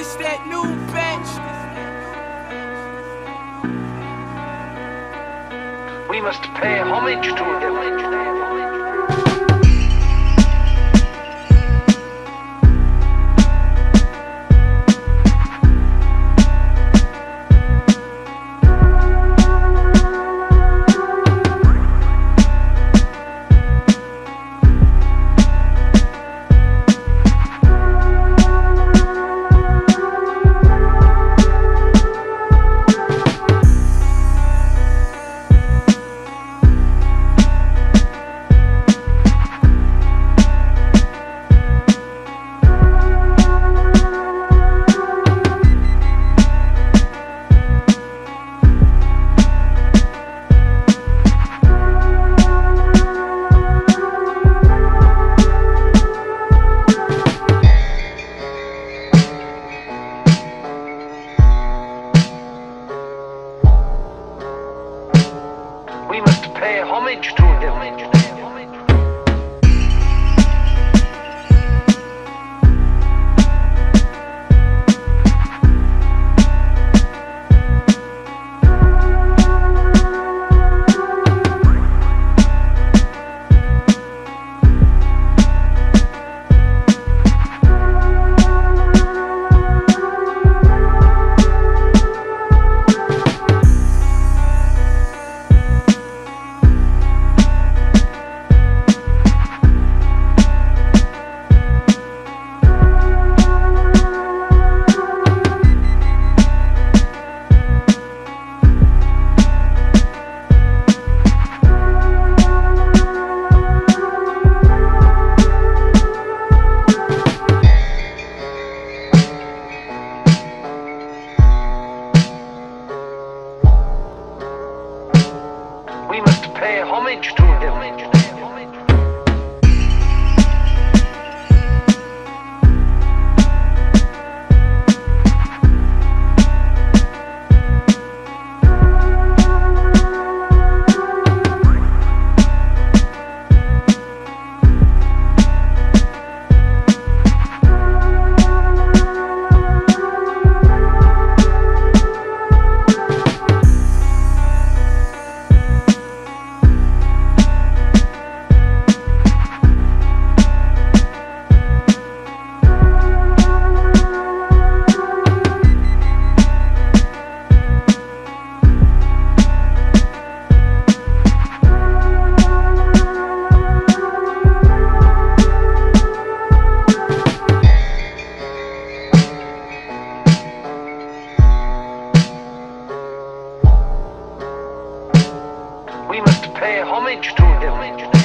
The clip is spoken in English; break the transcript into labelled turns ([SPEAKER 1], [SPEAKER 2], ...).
[SPEAKER 1] That new.
[SPEAKER 2] We must pay homage to him. Pay homage to We must pay homage to him. We must pay homage to him.